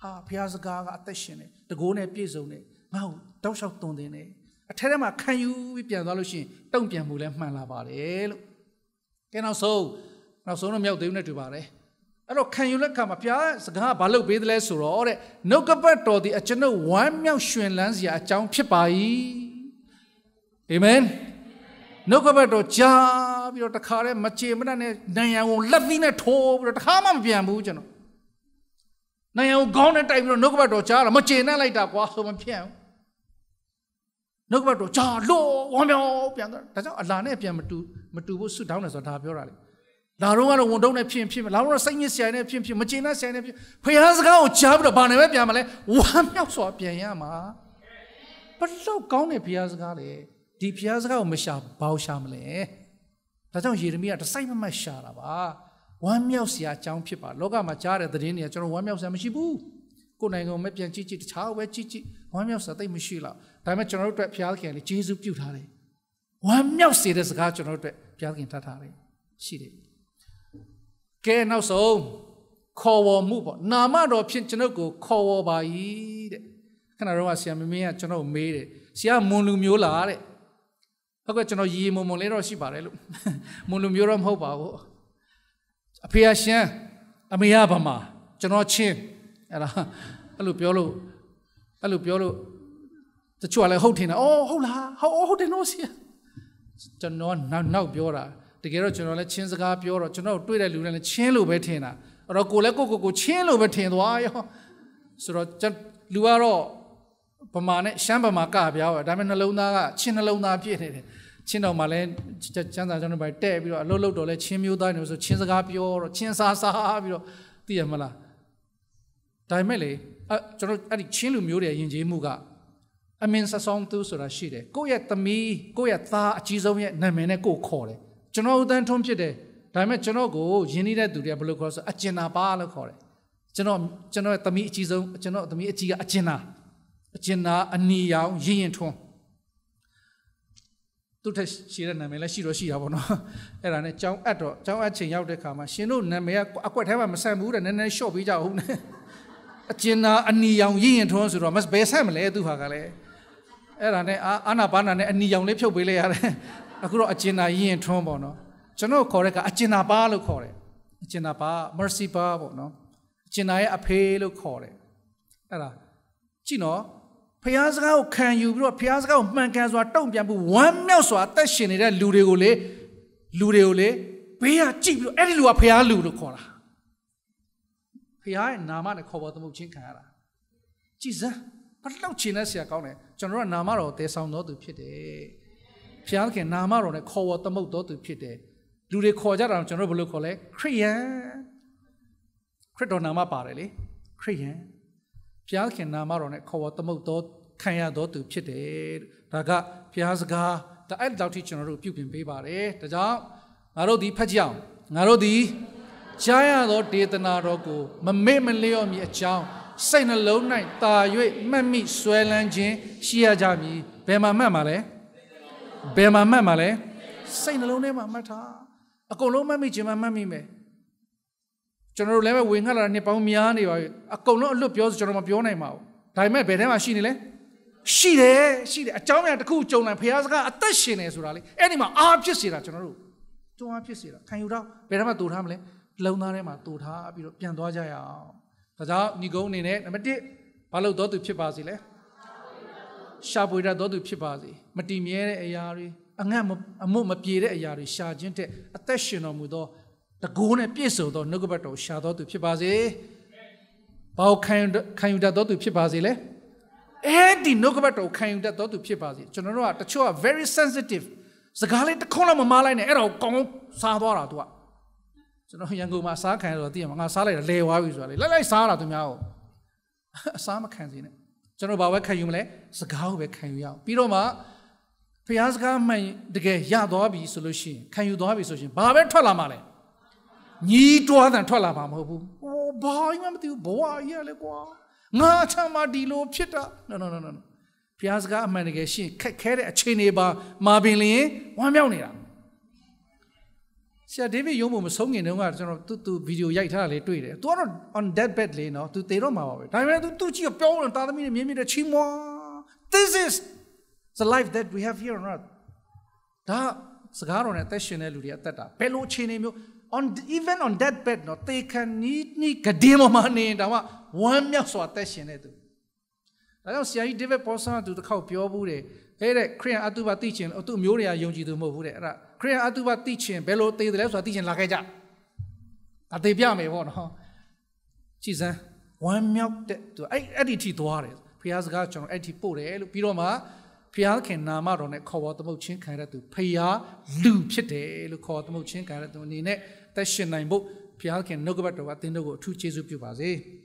ဟာဘုရားစကားကအသက်ရှင်တယ်တကိုးနဲ့ပြည့်စုံတယ်ငါ့ကိုတောက်လျှောက်သွန်သင်တယ်အထက်ထဲမှာခံယူပြီးပြန်သွားလို့ရှိရင်တုံ့ပြန်မှုလည်းမှန်လာပါတယ်လို့ကဲနောက်ဆုံး နောက်ဆုံးတော့မြောက်သေးဘူးနဲ့တူပါတယ်အဲ့တော့ခံယူလက်ခံမှာဘုရားစကားဘာလုပ်ပေးသလဲဆိုတော့တဲ့နှုတ်ကပတ်တော်ဒီအကျွန်ုပ်ဝမ်းမြောက်ရွှင်လန်းစရာအကြောင်းဖြစ်ပါ၏အာမင်နှုတ်ကပတ်တော်ကြားပြီးတော့တခါတည်းမချေမနှက်နဲ့နိုင်ရန်ကိုလက်သီးနဲ့ထိုးပြီးတော့တခါမှမပြန်ဘူးကျွန်တော်နိုင်ရန်ကိုခေါင်းနဲ့တိုက်ပြီးတော့နှုတ်ကပတ်တော်ကြားတော့မချေနှက်လိုက်တာကွာဆိုမဖြစ်ဘူးနှုတ်ကပတ်တော်ဂျာလို့ဝမ်းမြောက်ပြန်သွားဒါကြောင့်အလာနဲ့ပြန်မတူမတူဘူးဆွတောင်းတယ်ဆိုတာဒါပြောတာလေ လာတော့ကတော့ဝန်တုံးနဲ့ဖြစ်ဖြစ်လာတော့စိတ်ညစ်ဆရာနဲ့ဖြစ်ဖြစ်မကျေနပ်ဆရာနဲ့ဖြစ်ဖျားစကားကိုကြားပြီးတော့ဘာနဲ့ပဲပြန်မလဲဝမ်းမြောက်စွာပြန်ရမှာဘလို့ကောင်းတဲ့ဖျားစကားလေဒီဖျားစကားကိုမရှာဘောက်ရှာမလဲဒါကြောင့်ယေရမိကတစိုက်မမတ်ရှာတာပါဝမ်းမြောက်စရာအကြောင်းဖြစ်ပါလောကမှာကြားတဲ့သတင်းတွေကကျွန်တော်ဝမ်းမြောက်စရာမရှိဘူးကိုယ်နိုင်ငံကိုမပြန်ကြည့်ကြည့်တခြားပဲကြည့်ကြည့်ဝမ်းမြောက်စရာတိတ်မရှိလောက်ဒါပေမဲ့ကျွန်တော်တို့အတွက်ဘုရားခင်လေဂျေဇုပြုထားတယ်ဝမ်းမြောက်စေတဲ့စကားကျွန်တော်တို့အတွက်ဘုရားခင်တတ်ထားတယ်ရှိတယ် ကဲနောက်ဆုံးခေါ်ဝေါ်မှုပေါ့နာမတော်ဖြင့်ကျွန်ုပ်ကိုခေါ်ဝေါ်ပါ၏တဲ့ခဏတော့ဆရာမင်းကကျွန်တော်မေးတယ်ဆရာမွန်လူမျိုးလားတဲ့ဟုတ်ကဲ့ကျွန်တော်ရီမုံမုံလေးတော့ရှိပါတယ်လို့မွန်လူမျိုးတော့မဟုတ်ပါဘူးအဖေကရှမ်းအမေကဗမာကျွန်တော်ချင်းအဲ့ဒါအဲ့လိုပြောလို့အဲ့လိုပြောလို့တချို့ကလည်းဟုတ်ထင်တာအော်ဟုတ်လားဟုတ်ဟုတ်တယ်နော်ဆရာကျွန်တော်နောက်နောက်ပြောတာ တကယ်တော့ကျွန်တော်လည်းချင်းစကားပြောတော့ကျွန်တော်တွေ့တဲ့လူတွေလည်းချင်းလို့ပဲထင်တာအဲ့တော့ကိုလည်းကိုကိုကိုချင်းလို့ပဲထင်သွားရောဆိုတော့လူကတော့ဗမာနဲ့ရှမ်းဗမာကပြားပါဒါပေမဲ့နှလုံးသားကချင်းနှလုံးသားဖြစ်နေတယ်ချင်းတော်မှာလဲချမ်းသာကျွန်တော်ပဲတဲ့ပြီးတော့အလုပ်လုပ်တော့လဲချင်းမျိုးသားနေဆိုချင်းစကားပြောတော့ချင်းစားစားပြီးတော့သိရမလားဒါပေမဲ့လေအဲကျွန်တော်အဲ့ဒီချင်းလူမျိုးတွေယဉ်ကျေးမှုကအမင်ဆဆောင်သူဆိုတာရှိတယ်ကိုယ့်ရဲ့သမီးကိုယ့်ရဲ့သားအကြီးဆုံးရဲ့နာမည်နဲ့ကိုယ်ခေါ်တယ် ကျွန်တော်ဦးတန်းထွန်းဖြစ်တယ်ဒါပေမဲ့ကျွန်တော်ကိုယဉ်နေတဲ့သူတွေကဘယ်လိုခေါ်ဆိုအကျဉ်နာပါလို့ခေါ်တယ်ကျွန်တော်ကျွန်တော်ရဲ့သမီးအကြီးဆုံးကျွန်တော်သမီးအကြီးကအကျဉ်နာအကျဉ်နာအနီရောင်ရင်းရင်ထွန်းသူထက်ရှိတဲ့နာမည်လည်းရှိတော့ရှိတာပေါ့နော်အဲ့ဒါနဲ့ကြောင်းအပ်တော့ကြောင်းအပ်ချိန်ရောက်တဲ့ခါမှာရှင်တို့နာမည်ကအကွက်ထဲမှာမဆန်ဘူးတဲ့နည်းနည်းရှော့ပေးကြအောင်နဲ့အကျဉ်နာအနီရောင်ရင်းရင်ထွန်းဆိုတော့မဘယ်ဆက်မလဲသူဟာကလည်းအဲ့ဒါနဲ့အာနာပါနာနဲ့အနီရောင်လေးဖြုတ်ပေးလိုက်ရတယ် အခုတော့အကျဉ်နာရင်းရင်ထွန်းပေါ့နော်ကျွန်တော်ခေါ်တဲ့ကအကျဉ်နာပါလို့ခေါ်တယ်အကျဉ်နာပါ mercy ပါပေါ့နော်အကျဉ်နာရဲ့အဖေလို့ခေါ်တယ်အဲ့ဒါကြည့်နော်ဖျားစကားကိုခံယူပြီးတော့ဖျားစကားကိုမှန်ကန်စွာတုံ့ပြန်ပြီးဝမ်းမြောက်စွာအသက်ရှင်နေတဲ့လူတွေကိုလေလူတွေကိုလေဘေးကကြည့်ပြီးတော့အဲ့ဒီလူကဖျားလူလို့ခေါ်တာဖျားရဲ့နာမနဲ့ခေါ်ပေါ်သမုတ်ချင်းခံရတာကြည်စမ်းဘလောက်ချင်တဲ့ဆရာကောင်းတယ်ကျွန်တော်တို့ကနာမတော်တည်ဆောင်တော်သူဖြစ်တယ် ဖျားခင်နာမတော်နဲ့ခေါ်ပေါ်သမုတ်တော်သူဖြစ်တယ်လူတွေခေါ်ကြတာကျွန်တော်ဘယ်လိုခေါ်လဲခရိယန်ခရစ်တော်နာမပါတယ်လေခရိယန်ဘုရားခင်နာမတော်နဲ့ခေါ်ဝသမုတ်တော်ခံရတော်သူဖြစ်တယ်ဒါကဘုရားစကားဒါအဲ့လောက်ထိကျွန်တော်တို့ပြုပြင်ပေးပါတယ်ဒါကြောင့်ငါတို့ဒီဖတ်ကြအောင်ငါတို့ဒီကြားရသောဒေသနာတော်ကိုမမေ့မလျော့မီအကြောင်းစိတ်နှလုံး၌တာ၍မှတ်မိဆွဲလန်းခြင်းရှိရကြမည်ဘယ်မှာမှတ်မှာလဲ ဘယ်မှာမှတ်မှာလဲစိတ်နှလုံးထဲမှာမှတ်ထားအကုန်လုံးမှတ်မိခြင်းမှမှတ်မိမယ်ကျွန်တော်တို့လည်းပဲဝင်ခတ်လာတဲ့နှစ်ပေါင်းများနေပါပြီအကုန်လုံးအလွတ်ပြောဆိုကျွန်တော်မပြောနိုင်ပါဘူးဒါပေမဲ့ဘယ်ထဲမှာရှိနေလဲရှိတယ်ရှိတယ်အကြောင်းအရာတစ်ခုကြုံလိုက်ဖះစကားအသက်ရှင်နေဆိုတာလေအဲ့ဒီမှာအားဖြစ်စေတာကျွန်တော်တို့တွန်းအားဖြစ်စေတာခံယူတော့ဘယ်ထဲမှာတူထားမလဲလုံသားထဲမှာတူထားပြီးတော့ပြန်သွားကြရအောင်ဒါကြောင့်ညီကုန်းအနေနဲ့နံပါတ်1ဘာလို့တော့သူဖြစ်ပါစေလဲ ရှာပွေတတ်တော့သူဖြစ်ပါစေမတည်မြဲတဲ့အရာတွေအငတ်အမှုမပြေတဲ့အရာတွေရှာခြင်းတဲ့အသက်ရှင်တော်မူသောတကိုးနဲ့ပြည့်စုံသောနှုတ်ကပတ်တော်ရှာတော်သူဖြစ်ပါစေ။ဘာကိုခံခံယူတတ်တော်သူဖြစ်ပါစေလဲ။အဲ့ဒီနှုတ်ကပတ်တော်ခံယူတတ်တော်သူဖြစ်ပါစေ။ကျွန်တော်တို့ကတချို့က very sensitive စကားလေးတစ်ခွန်းလောက်မမားလိုက်နဲ့အဲ့တော့ကောင်းစားသွားတာသူကကျွန်တော်ရန်ကုန်မှာစားခံရတော့သိရမှာငါစားလိုက်တာလဲသွားပြီဆိုတာလေလိုက်လိုက်စားတာသူများကိုအစားမခံစေနဲ့ ကျွန်တော်ဘာပဲခံယူမလဲစကားကိုပဲခံယူရအောင်ပြီးတော့မှဖျားစကားမှန်တကယ်ရသွားပြီဆိုလို့ရှိရင်ခံယူသွားပြီဆိုရှင်ဘာပဲထွက်လာမှာလဲညီးတွားတန်ထွက်လာမှာမဟုတ်ဘူးဟောဘာမှမသိဘူးဘဝကြီးရလေကွာငါချမ်းမဒီလိုဖြစ်တာ no no no no ဘုရားစကားအမှန်တကယ်ရှင်းခက်ခဲတဲ့အခြေအနေပါမာပင်လျင်ဝမ်းမြောက်နေတာ ဆရာဒေးဗစ်ယုံဖို့မဆုံးခင်တုန်းကကျွန်တော်သူသူဗီဒီယိုရိုက်ထားတာလေးတွေ့တယ်။ तू ကတော့ on dead bed လေးနော်။ तू သေတော့မှာပါပဲ။ဒါပေမဲ့ तू သူကြည့်ပြောင်းတာသားသမီးတွေမြင်မြင်တဲ့ချီးမွား This is the life that we have here on earth ဒါစကားတော်နဲ့အသက်ရှင်တဲ့လူတွေအသက်တာဘယ်လိုအခြေအနေမျိုး on even on that bed နော်တေခံနီးနီးကဒင်းမမနေတော့ဝမ်းမြောက်စွာတက်ရှင်တဲ့သူဒါကြောင့်ဆရာကြီး David Paulson ကသူတစ်ခေါက်ပြောဘူးတယ်ဟဲ့တဲ့ခရိယန်အတုပသိချင်သူမျိုးတွေကယုံကြည်သူမဟုတ်ဘူးတဲ့အဲ့ဒါ ခရိယန်အတုပသိချင်ဘယ်လိုသိတယ်လဲဆိုတာသိချင်လာခဲ့ကြအသေးပြမယ်ပေါ့နော်ကြည်စမ်းဝမ်းမြောက်တဲ့သူအဲ့အဲ့ဒီထိသွားတယ်ဖះစကားကျွန်တော်အဲ့ဒီပို့တယ်လို့ပြီးတော့မှဖျားခင်နာမတော်နဲ့ခေါ်ပေါ်သမုတ်ချင်းခံရတဲ့သူဖျားလူဖြစ်တယ်လို့ခေါ်သမုတ်ချင်းခံရတဲ့သူအနေနဲ့သက်ရှင်နိုင်ဖို့ဖျားခင်နှုတ်ကပတ်တော်ကအသင်တို့ကိုအထူးကျေးဇူးပြုပါစေ။